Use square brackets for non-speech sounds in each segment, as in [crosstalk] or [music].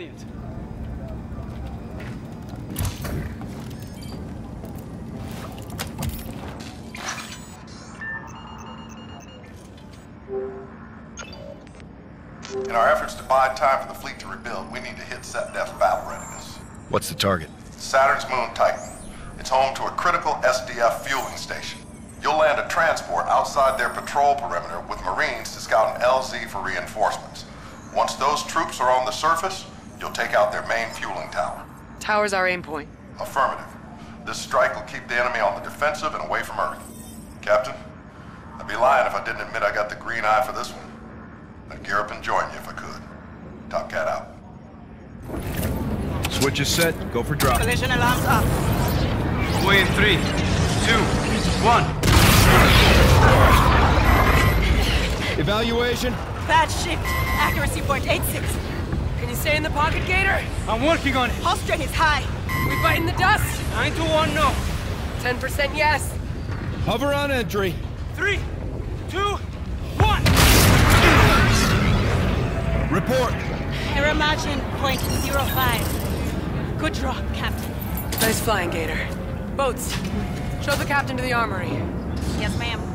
Brilliant. In our efforts to buy time for the fleet to rebuild, we need to hit SetDef battle readiness. What's the target? Saturn's moon Titan. It's home to a critical SDF fueling station. You'll land a transport outside their patrol perimeter with Marines to scout an LZ for reinforcements. Once those troops are on the surface, you'll take out their main fueling tower. Tower's our aim point. Affirmative. This strike will keep the enemy on the defensive and away from Earth. Captain, I'd be lying if I didn't admit I got the green eye for this one. I'd gear up and join you if I could. Top Cat out. Switch is set. Go for drop. Collision alarms up. Away in three, two, one. Evaluation. Bad shift. Accuracy point 86. Can you stay in the pocket, Gator? I'm working on it. Hull strain is high. We biting the dust? Nine to one, no. 10% yes. Hover on entry. Three, two, one. Report. Error margin point 05. Good draw, Captain. Nice flying, Gator. Boats. Show the captain to the armory. Yes, ma'am.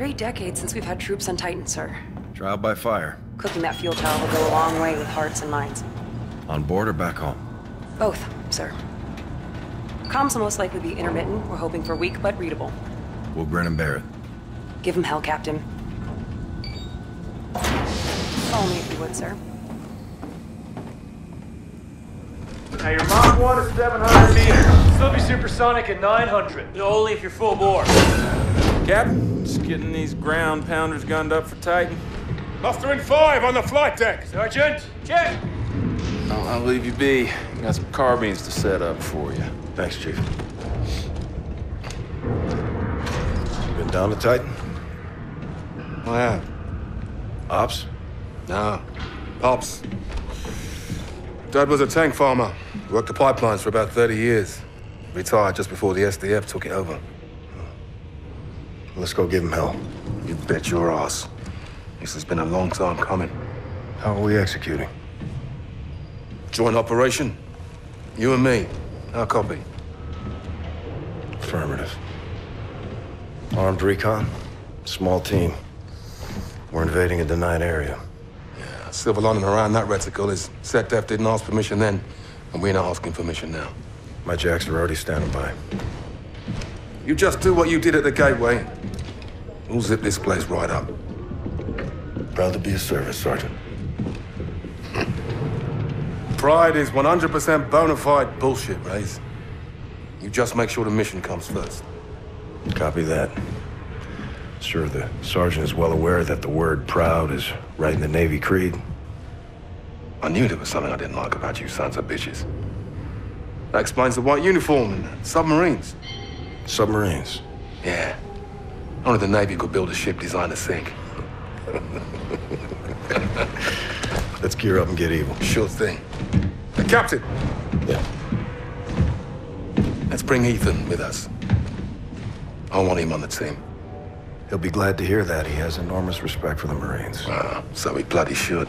Three decades since we've had troops on Titan, sir. Trial by fire. Cooking that fuel tower will go a long way with hearts and minds. On board or back home? Both, sir. Comms will most likely be intermittent. We're hoping for weak but readable. We'll grin and bear it. Give him hell, Captain. Follow me if you would, sir. Now your Mach 1 is 700 meters. Still be supersonic at 900. Only if you're full bore. Captain, just getting these ground pounders gunned up for Titan. Mustering five on the flight deck. Sergeant, check. I'll, I'll leave you be. Got some carbines to set up for you. Thanks, Chief. Been down to Titan? Oh, I have. Ops? No. Pops. Dad was a tank farmer. Worked the pipelines for about 30 years. Retired just before the SDF took it over. Let's go give him hell. You bet your ass. This has been a long time coming. How are we executing? Joint operation? You and me. Our copy. Affirmative. Armed recon? Small team. We're invading a denied area. Yeah, civil silver lining around that reticle is SetDef didn't ask permission then, and we're not asking permission now. My jacks are already standing by. You just do what you did at the gateway. We'll zip this place right up. Proud to be a service, Sergeant. Pride is 100% bona fide bullshit, Reyes. You just make sure the mission comes first. Copy that. Sure, the sergeant is well aware that the word proud is right in the Navy creed. I knew there was something I didn't like about you sons of bitches. That explains the white uniform and submarines. Submarines. Yeah. Only the Navy could build a ship designed to sink. Let's gear up and get evil. Sure thing. The captain, Yeah. let's bring Ethan with us. I want him on the team. He'll be glad to hear that. He has enormous respect for the Marines. Ah, so he bloody should.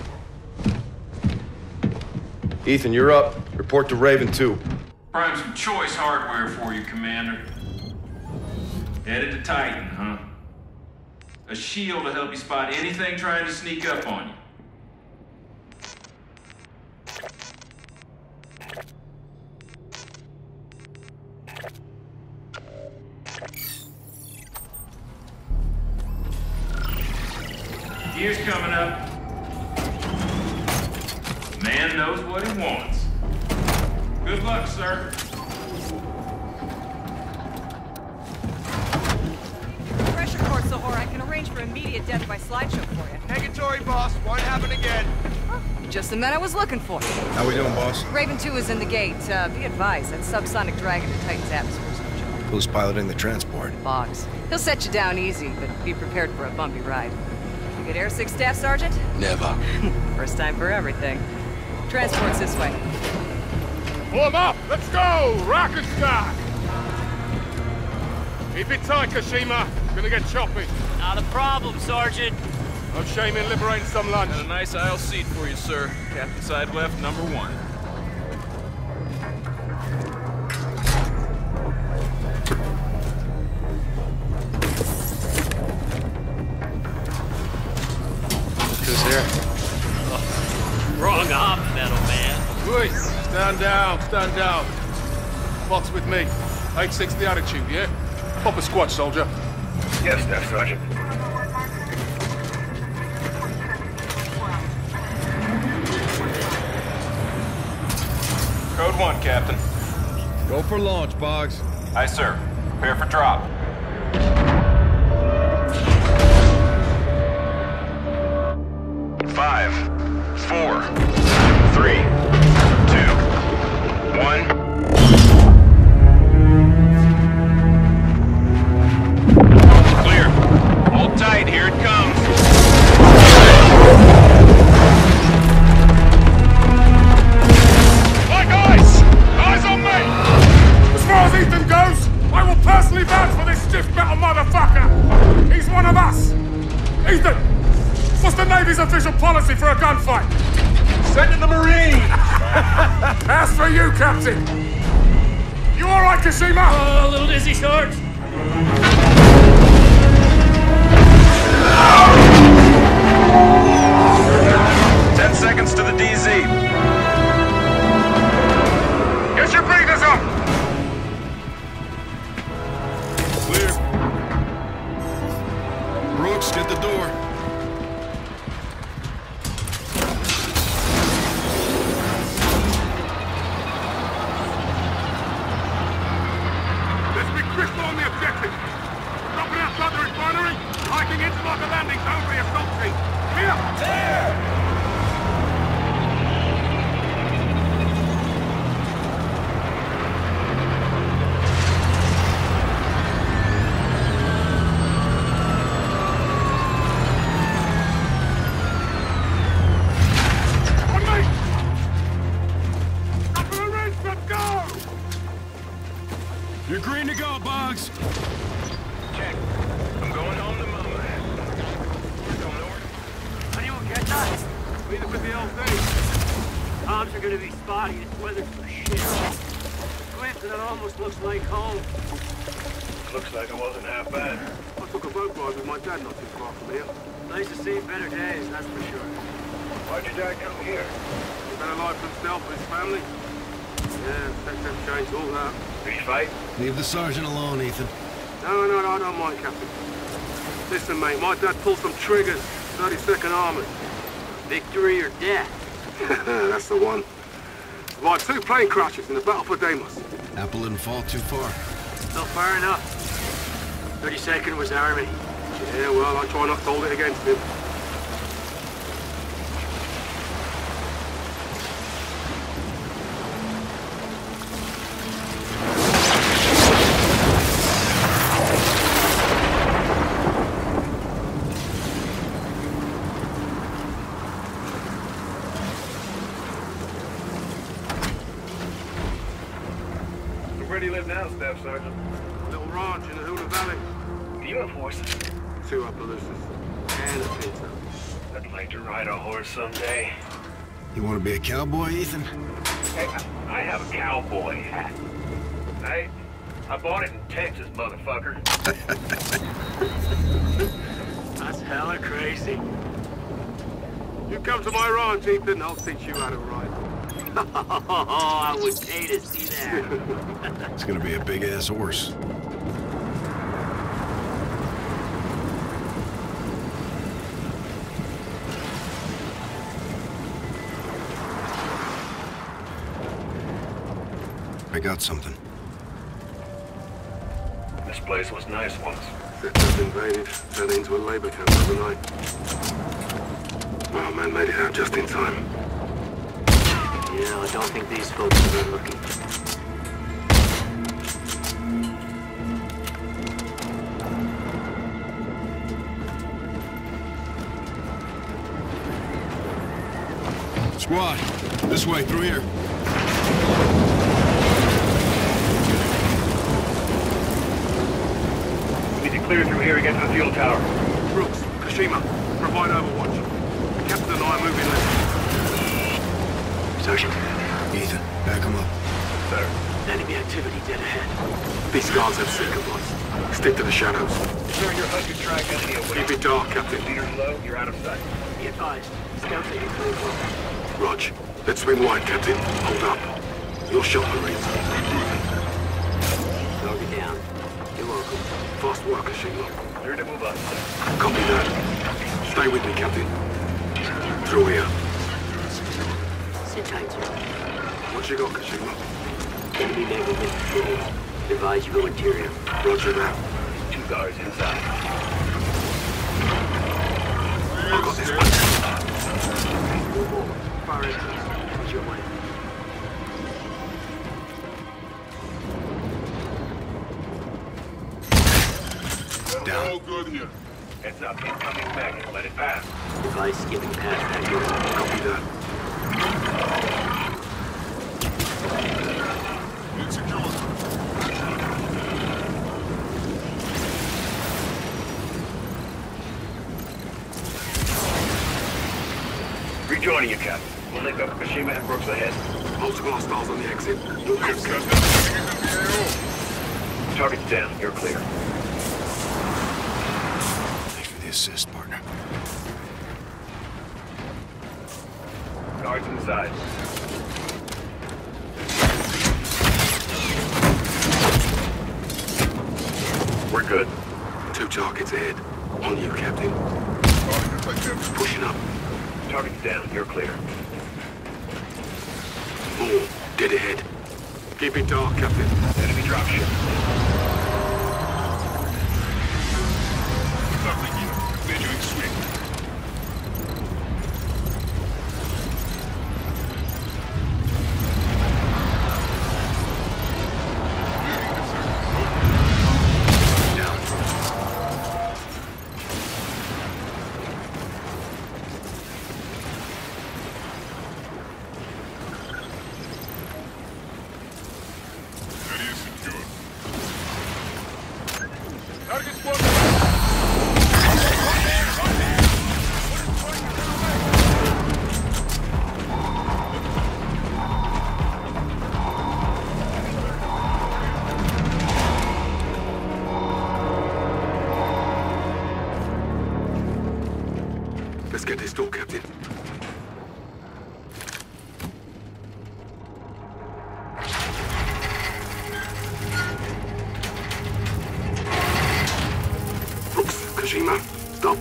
Ethan, you're up. Report to Raven 2. Prime some choice hardware for you, Commander. Headed to Titan, huh? A shield to help you spot anything trying to sneak up on you. Boss. Won't happen again. Just the men I was looking for. How we doing, boss? Raven 2 is in the gate. Uh, be advised, that subsonic dragon into Titan's atmosphere is no joke. Who's piloting the transport? Boggs. He'll set you down easy, but be prepared for a bumpy ride. You get Air 6 Staff Sergeant? Never. [laughs] First time for everything. Transport's this way. Form up. Let's go. Rock and start. Keep it tight, Kashima. Gonna get choppy. Not a problem, Sergeant. No shame in liberating some lunch. Got a nice aisle seat for you, sir. Captain side left, number one. Who's here? Wrong arm, metal man. Louis, stand down, stand down. Box with me. 8-6 the attitude, yeah? Pop a squat, soldier. Yes, Staff Sergeant. One, Captain. Go for launch, Boggs. Aye, sir. Prepare for drop. Five, four, three, two, one. Clear. Hold tight. Here it comes. Will personally vouch for this stiff metal motherfucker! He's one of us! Ethan! What's the Navy's official policy for a gunfight? Send in the Marine! [laughs] As for you, Captain! You alright, Kashima? Oh, a little dizzy, Sarge. Ten seconds to the DZ. Get your breathers up! Brooks, get the door. Leave the sergeant alone, Ethan. No, no, no, I don't mind, Captain. Listen, mate, my dad pulled some triggers. 32nd Army. Victory or death? [laughs] That's the one. Survived two plane crashes in the Battle for Deimos. Apple didn't fall too far. Not far enough. 32nd was Army. Yeah, well, I try not to hold it against him. Ride someday. You want to be a cowboy, Ethan? Hey, I I have a cowboy hat. I, I bought it in Texas, motherfucker. [laughs] That's hella crazy. You come to my ranch, Ethan, I'll teach you how to ride. [laughs] Oh, I would pay to see that. It's gonna be a big-ass horse. Got something. This place was nice once. Settlers invaded, fell into a labor camp overnight. Oh man, made it out just in time. yeah, I don't think these folks are good looking. Squad, this way, through here. We need to clear through here to get to the fuel tower. Brooks, Kashima, provide overwatch. Captain and I are moving left. Sergeant. Ethan, back him up. Sir. Enemy activity dead ahead. These guards have secret lights. Stick to the shadows. Sir, your HUD can track enemy away. Keep it dark, Captain. Leaders low, you're out of sight. Be advised. Scouts taking clear well. Rog, let's swing wide, Captain. Hold up. Your shot, Marines. Fast work, Kashima. Clear to move up. Copy that. Stay with me, Captain. Through here. Sit tight, sir. What you got, Kashima? Enemy naval wind control. Advise you go interior. Roger that. Two guards inside. I got this one. Move forward. Fire entrance. What's your way? Down. All good here. Heads up, incoming mag. Let it pass. Advise skipping past that door. Copy that. Rejoining you, Captain. We'll link up with Kashima and Brooks ahead. Multiple hostiles on the exit. You're Captain. Target's down. You're clear. Thanks for the assist, partner. Guards inside. We're good. Two targets ahead. On you, Captain. Pushing up. Target's down. You're clear. More. Dead ahead. Keep it dark, Captain. Enemy dropship.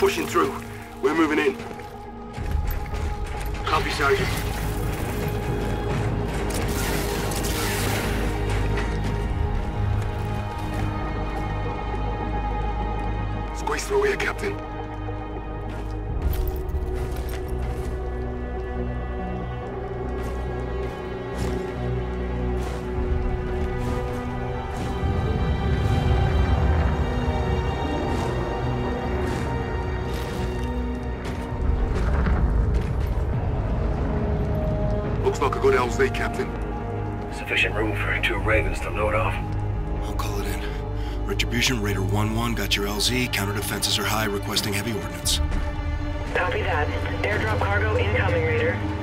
Pushing through. Retribution, Raider 1-1, got your LZ. Counter defenses are high, requesting heavy ordnance. Copy that. Airdrop cargo incoming, Raider.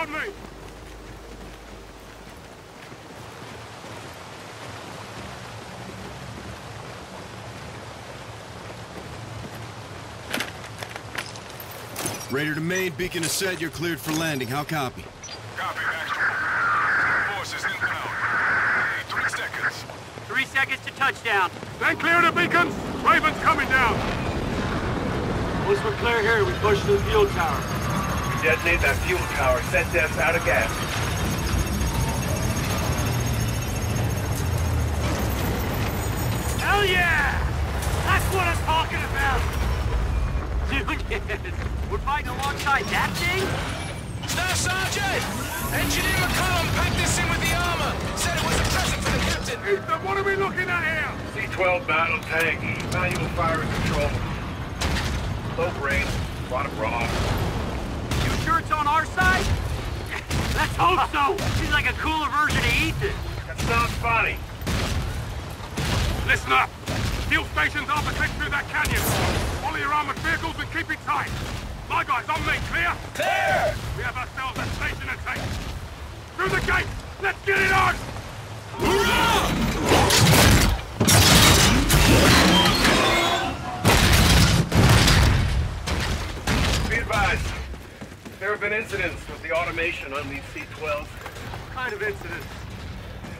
on me! Raider to main, beacon is set, you're cleared for landing. How copy? Copy, Baxter. Forces inbound. Hey, three seconds. Three seconds to touchdown. Then clear the beacons! Raven's coming down! Once we're clear here, we push to the field tower. Detonate that fuel tower. SetDef's out of gas. Hell yeah! That's what I'm talking about! [laughs] Dude, we're fighting alongside that thing? Staff Sergeant! Engineer McCollum packed this in with the armor. Said it was a present for the captain. Ethan, what are we looking at here? C-12 battle tank. Manual fire and control. Low brain. A lot of raw. Hope so! He's like a cooler version of Ethan. That sounds funny. Listen up. Fuel station's opposite through that canyon. Follow your armored vehicles and keep it tight. My guys, on me, clear? Clear! We have ourselves a station to take. Through the gate! Let's get it on! Be advised. There have been incidents with the automation on these C-12s. Kind of incidents?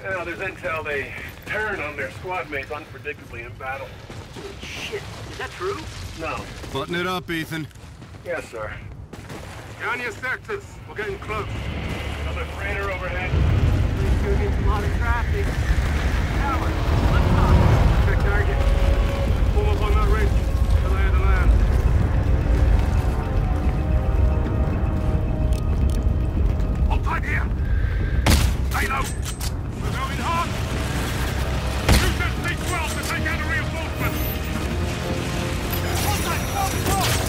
Now, there's intel they turn on their squad mates unpredictably in battle. Shit, is that true? No. Button it up, Ethan. Yes, sir. Down your sectors. We're getting close. Another freighter overhead. There's gonna get a lot of traffic. Tower, let's. Check target. Pull up on that ridge. Here. Stay low. We're going hard. Use that C-12 to take out a reinforcement. Contact!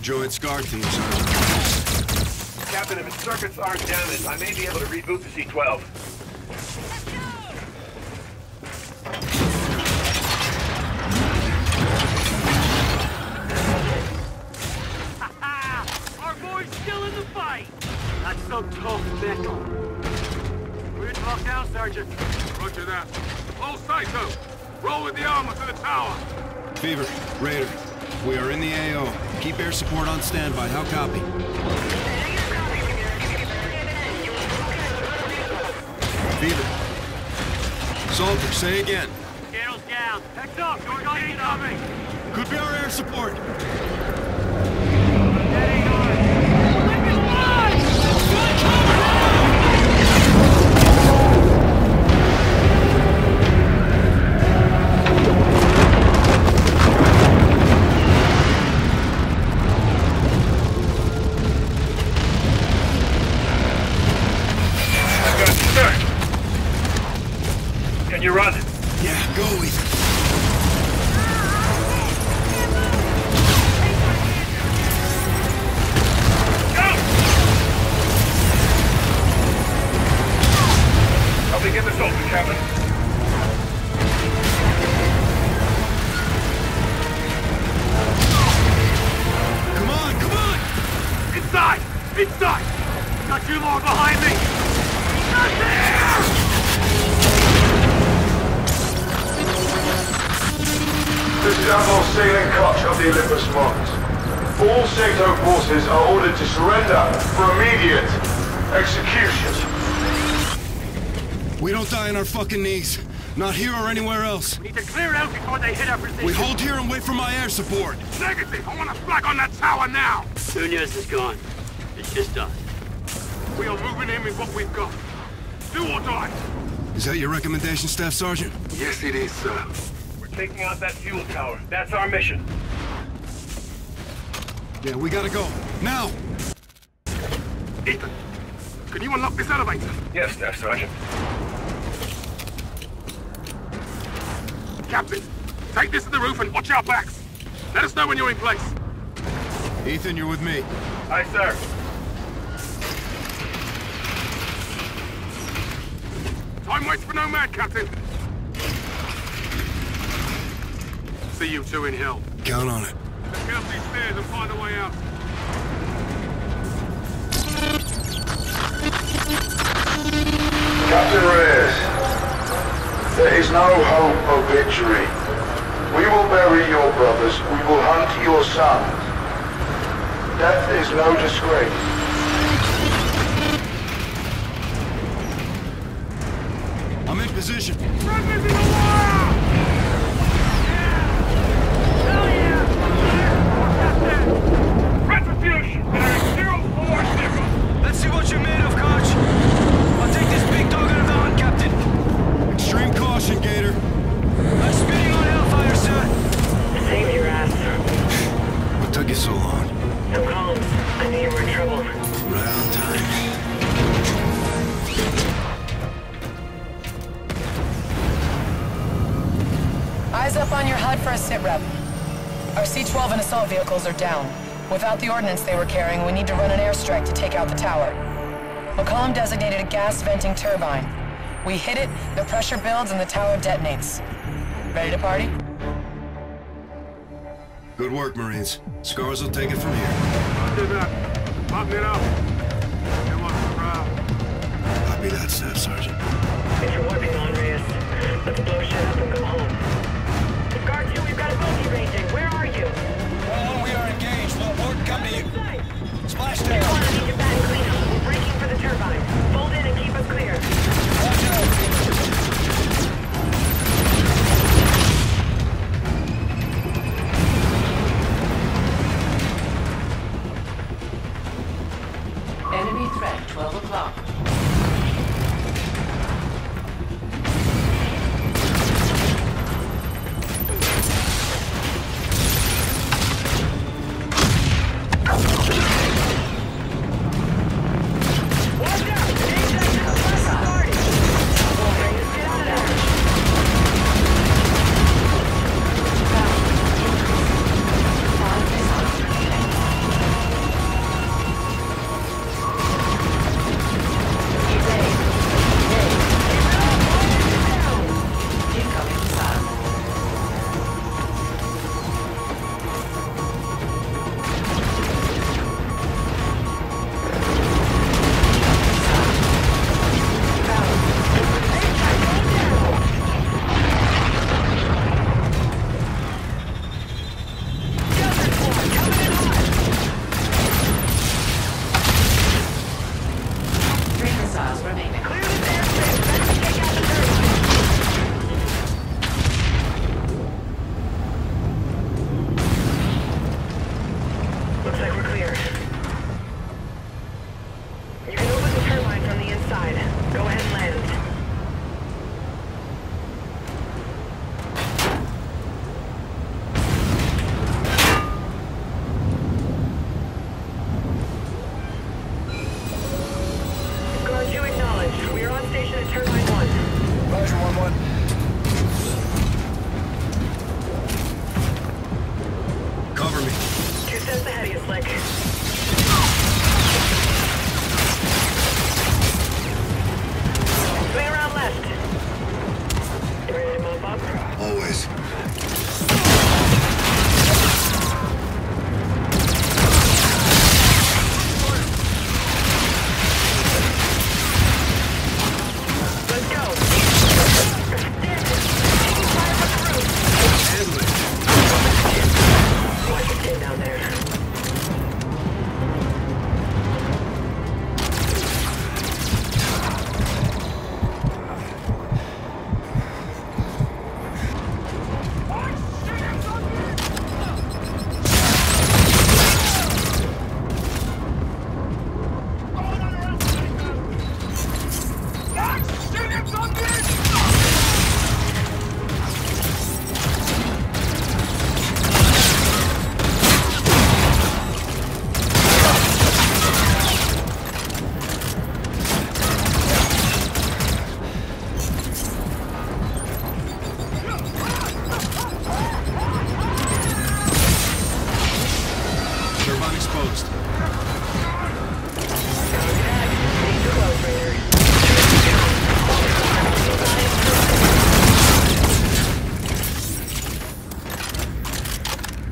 Too late for you to join Scar Team, Sergeant. Captain, if its circuits aren't damaged, I may be able to reboot the C-12. Our boy's still in the fight! That's some tough metal. We're in lockdown, Sergeant. Roger that. All Saito, roll with the armor to the tower. Fever, Raider, we are in the AO. Keep air support on standby. How copy? Fever. Soldier, say again. Scannell's down. Heads up, you're going incoming! Could be our air support. Fucking knees. Not here or anywhere else. We need to clear out before they hit our position. We hold here and wait for my air support. Negative. I want a flag on that tower now. Nunez is gone. It's just us. We are moving in with what we've got. Do or die. Is that your recommendation, Staff Sergeant? Yes, it is, sir. We're taking out that fuel tower. That's our mission. Yeah, we gotta go. Now! Ethan, can you unlock this elevator? Yes, Staff Sergeant. Captain, take this to the roof and watch our backs. Let us know when you're in place. Ethan, you're with me. Aye, sir. Time waits for no man, Captain. See you two in hell. Count on it. Let's get up these stairs and find a way out. Captain Reyes, there is no hope of victory. We will bury your brothers. We will hunt your sons. Death is no disgrace. I'm in position. Without the ordnance they were carrying, we need to run an airstrike to take out the tower. McCollum designated a gas venting turbine. We hit it, the pressure builds, and the tower detonates. Ready to party? Good work, Marines. Scars will take it from here. Roger that. Button it up. Get one proud. Copy that, Staff Sergeant. If you're working on Reyes, let's blow shit up and go Splash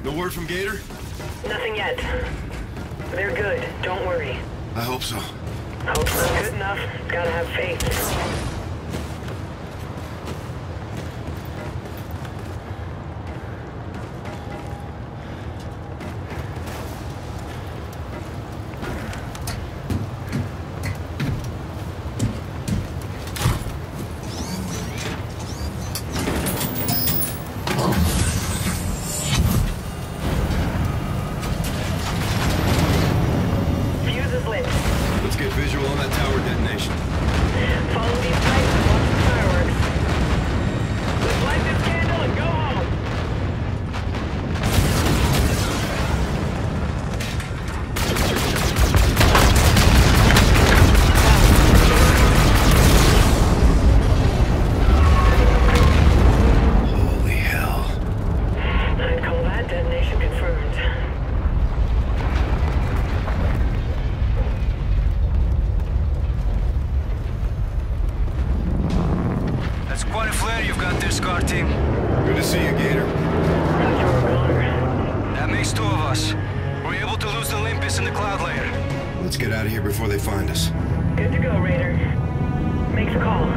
No word from Gator? Nothing yet. They're good. Don't worry. I hope so. Hope's not good enough. Gotta have faith. SCAR team. Good to see you, Gator. That makes two of us. We're able to lose the Olympus in the cloud layer. Let's get out of here before they find us. Good to go, Raider. Make the call.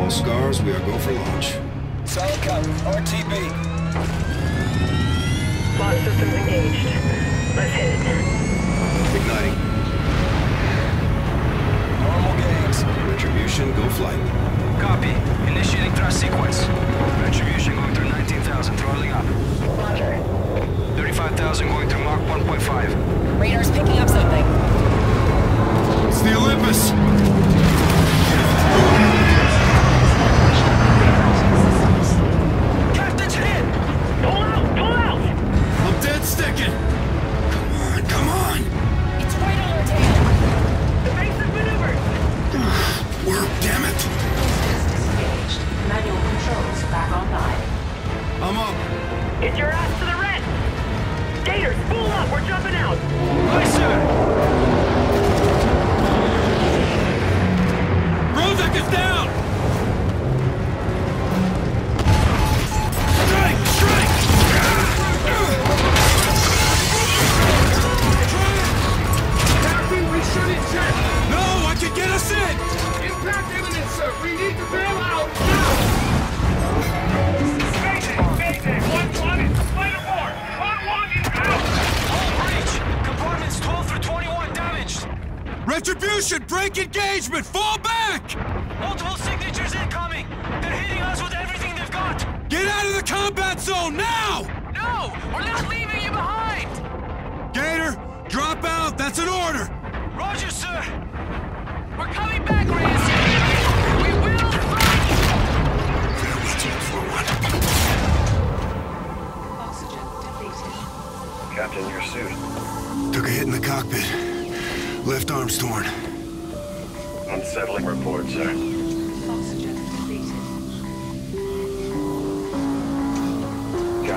All scars, we are go for launch. Solid copy. RTB. Launch systems engaged. Let's hit it. Igniting. Normal gains. Retribution, go flight. Copy. Initiating thrust sequence. Retribution going through 19,000, throttling up. Roger. 35,000 going through Mach 1.5. Radar's picking up something. It's the Olympus!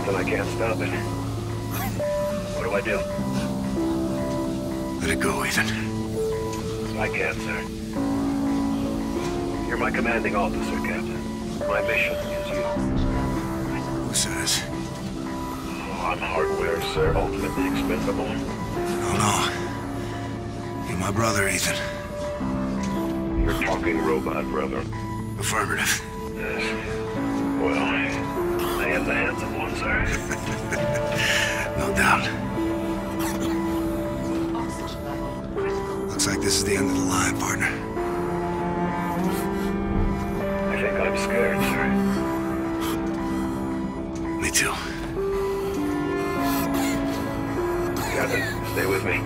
Captain, I can't stop it. What do I do? Let it go, Ethan. I can't, sir. You're my commanding officer, Captain. My mission is you. Who says? Oh, I'm hardware, sir. Ultimately expendable. No, no. You're my brother, Ethan. You're talking robot, brother. Affirmative. Yes. Well, I am the handsome one, sir. [laughs] No doubt. Oxygen level critical. Looks like this is the end of the line, partner. I think I'm scared, sir. Me too. Captain, stay with me.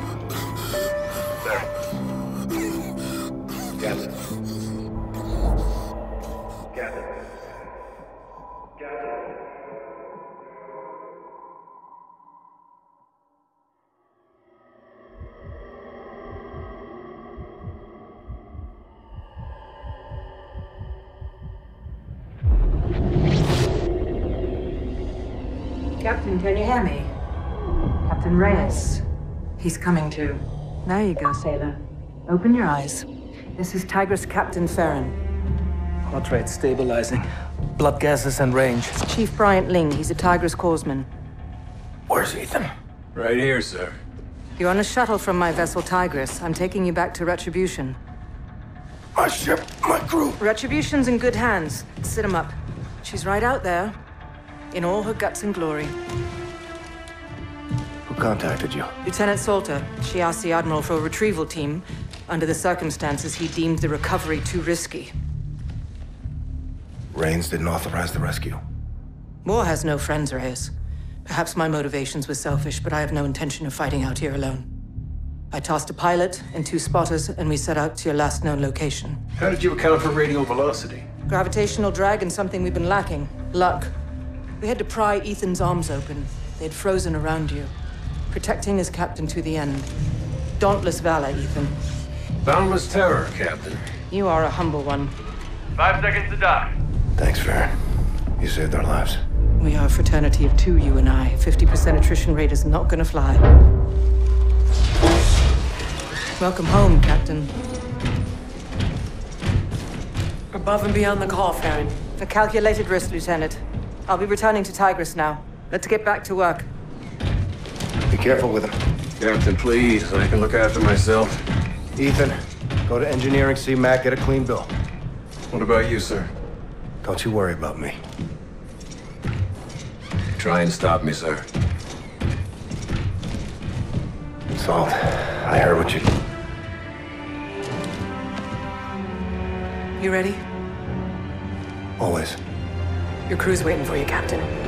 There. Captain. Captain. Captain. Captain, can you hear me? Captain Reyes. He's coming to. There you go, sailor. Open your eyes. This is Tigris Captain Farron. Heart rate stabilizing. Blood gases and range. It's Chief Bryant Ling. He's a Tigris corpsman. Where's Ethan? Right here, sir. You're on a shuttle from my vessel Tigris. I'm taking you back to Retribution. My ship, my crew. Retribution's in good hands. Sit him up. She's right out there. In all her guts and glory. Who contacted you? Lieutenant Salter. She asked the Admiral for a retrieval team. Under the circumstances, he deemed the recovery too risky. Raines didn't authorize the rescue. War has no friends, Reyes. Perhaps my motivations were selfish, but I have no intention of fighting out here alone. I tossed a pilot and two spotters, and we set out to your last known location. How did you account for radial velocity? Gravitational drag and something we've been lacking luck. We had to pry Ethan's arms open. They had frozen around you, protecting his captain to the end. Dauntless valor, Ethan. Boundless terror, Captain. You are a humble one. Five seconds to dock. Thanks, Farron. You saved our lives. We are a fraternity of two, you and I. 50% attrition rate is not gonna fly. Welcome home, Captain. Above and beyond the call, Farron. A calculated risk, Lieutenant. I'll be returning to Tigris now. Let's get back to work. Be careful with him. Captain, please. I can look after myself. Ethan, go to engineering, see Mac, get a clean bill. What about you, sir? Don't you worry about me. Try and stop me, sir. Salt, I heard what you... You ready? Always. Your crew's waiting for you, Captain.